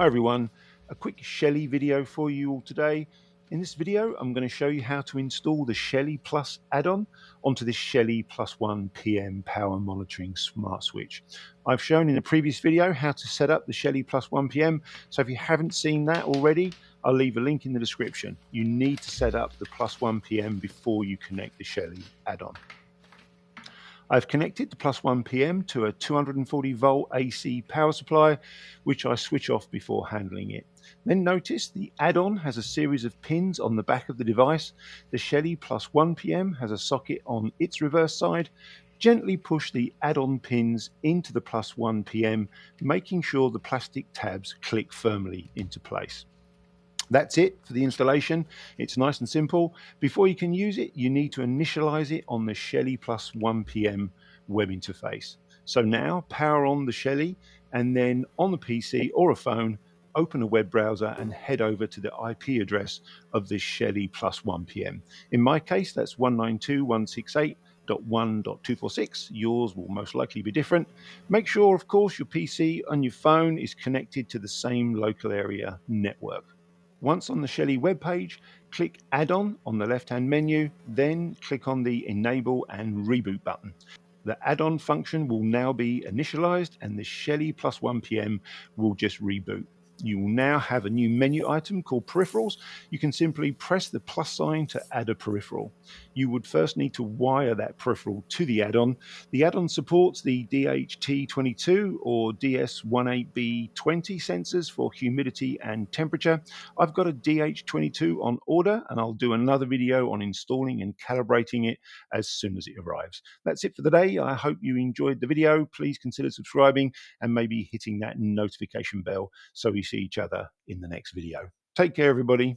Hi everyone, a quick Shelly video for you all today. In this video I'm going to show you how to install the Shelly Plus add-on onto this Shelly Plus One PM power monitoring smart switch. I've shown in a previous video how to set up the Shelly Plus One PM, so if you haven't seen that already, I'll leave a link in the description. You need to set up the Plus One PM before you connect the Shelly add-on. I've connected the plus 1 PM to a 240 volt AC power supply, which I switch off before handling it. Then notice the add-on has a series of pins on the back of the device. The Shelly plus 1 PM has a socket on its reverse side. Gently push the add-on pins into the plus 1 PM, making sure the plastic tabs click firmly into place. That's it for the installation. It's nice and simple. Before you can use it, you need to initialize it on the Shelly Plus 1PM web interface. So now power on the Shelly and then on the PC or a phone, open a web browser and head over to the IP address of this Shelly Plus 1PM. In my case, that's 192.168.1.246. Yours will most likely be different. Make sure, of course, your PC and your phone is connected to the same local area network. Once on the Shelly webpage, click Add-on on the left-hand menu, then click on the Enable and Reboot button. The add-on function will now be initialized and the Shelly plus 1PM will just reboot. You will now have a new menu item called Peripherals. You can simply press the plus sign to add a peripheral. You would first need to wire that peripheral to the add-on. The add-on supports the DHT22 or DS18B20 sensors for humidity and temperature. I've got a DH22 on order and I'll do another video on installing and calibrating it as soon as it arrives. That's it for the day. I hope you enjoyed the video. Please consider subscribing and maybe hitting that notification bell so we see each other in the next video. Take care, everybody.